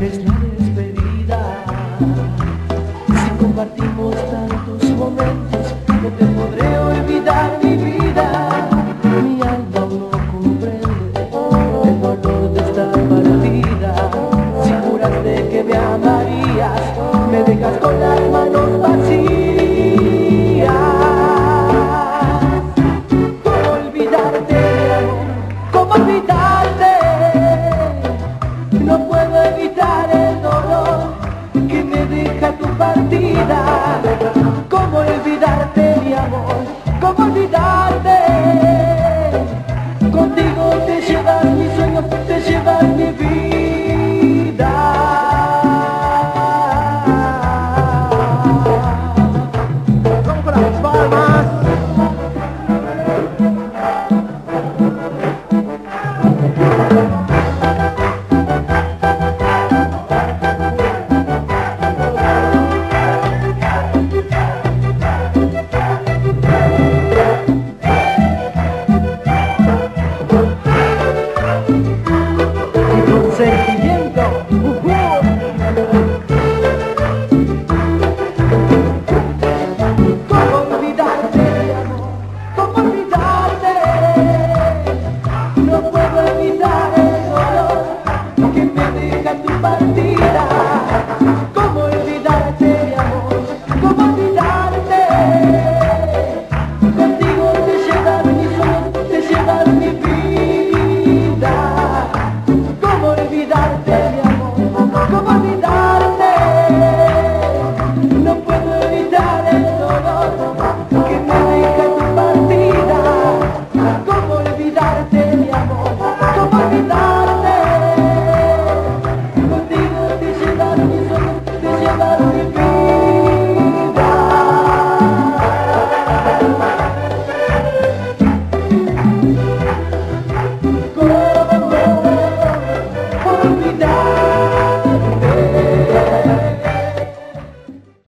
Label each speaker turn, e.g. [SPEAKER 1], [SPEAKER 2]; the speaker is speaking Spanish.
[SPEAKER 1] es la despedida. Si compartimos tantos momentos, no te podré olvidar mi vida. Mi alma no comprende el dolor de esta partida. Si juraste que me amarías, me dejas con las manos vacías. ¿Cómo olvidarte? ¿Cómo olvidarte? No puedo evitar el dolor que me deja tu partida. ¿Cómo olvidarte, mi amor? ¿Cómo olvidarte? Sentimiento. ¿Cómo olvidarte, amor? ¿Cómo olvidarte? No puedo evitar el dolor que me deja tu partida.